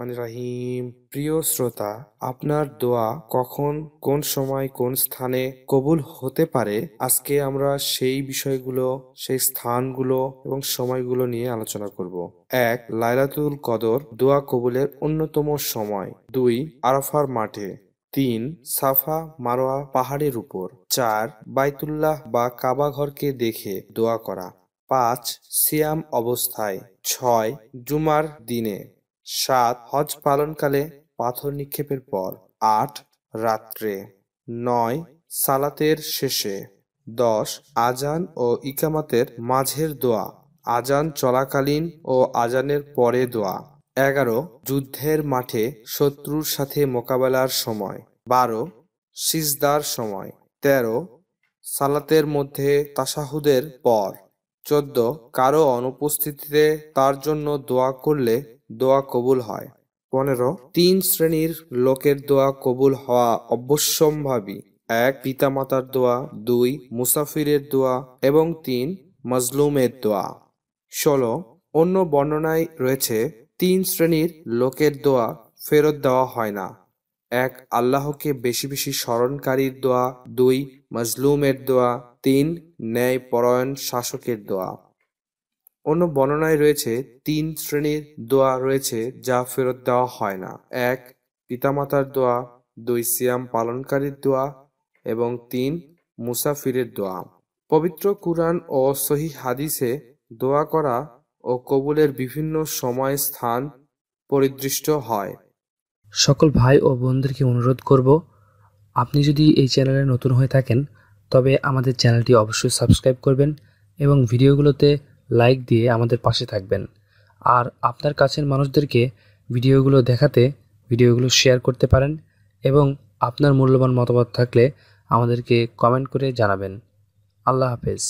রহমান রাহিম। প্রিয় শ্রোতা, আপনার দোয়া কখন, কোন সময়, কোন স্থানে কবুল হতে পারে? আজকে আমরা সেই বিষয়গুলো, সেই স্থানগুলো এবং সময়গুলো নিয়ে আলোচনা করব। এক, লাইলাতুল কদর, দোয়া কবুলের অন্যতম সময়। দুই, আরাফার মাঠে। তিন, সাফা মারোয়া পাহাড়ের উপর। চার, বাইতুল্লাহ বা কাবা ঘরকে দেখে দোয়া করা। পাঁচ, সিয়াম অবস্থায়। ছয়, জুমার দিনে। সাত, হজ পালনকালে পাথর নিক্ষেপের পর। আট, রাত্রে। নয়, সালাতের শেষে। দশ, আজান ও ইকামাতের মাঝের দোয়া। আজান চলাকালীন ও আজানের পরে দোয়া। এগারো, যুদ্ধের মাঠে শত্রুর সাথে মোকাবেলার সময়। বারো, সিজদার সময়। তেরো, সালাতের মধ্যে তাসাহুদের পর। চোদ্দ, কারও অনুপস্থিতিতে তার জন্য দোয়া করলে দোয়া কবুল হয়। পনেরো, তিন শ্রেণির লোকের দোয়া কবুল হওয়া অবশ্যম্ভাবী। এক, পিতামাতার দোয়া। দুই, মুসাফিরের দোয়া। এবং তিন, মজলুমের দোয়া। ষোলো, অন্য বর্ণনায় রয়েছে, তিন শ্রেণির লোকের দোয়া ফেরত দেওয়া হয় না। এক, আল্লাহকে বেশি বেশি স্মরণকারীর দোয়া। দুই, মজলুমের দোয়া। তিন ন্যায় পরায়ণ শাসকের দোয়া। অন্য বর্ণনায় রয়েছে, তিন শ্রেণির দোয়া রয়েছে যা ফেরত দেওয়া হয় না। এক, পিতামাতার দোয়া। দুই, সিয়াম পালনকারীর দোয়া। এবং তিন, মুসাফিরের দোয়া। পবিত্র কুরআন ও সহি হাদিসে দোয়া করা ও কবুলের বিভিন্ন সময় স্থান পরিদৃষ্ট হয়। সকল ভাই ও বোনদেরকে অনুরোধ করব, আপনি যদি এই চ্যানেলে নতুন হয়ে থাকেন, তবে আমাদের চ্যানেলটি অবশ্যই সাবস্ক্রাইব করবেন এবং ভিডিওগুলোতে লাইক দিয়ে আমাদের পাশে থাকবেন। আর আপনার কাছের মানুষদেরকে ভিডিওগুলো দেখাতে, ভিডিওগুলো শেয়ার করতে পারেন এবং আপনার মূল্যবান মতামত থাকলে আমাদেরকে কমেন্ট করে জানাবেন। আল্লাহ হাফেজ।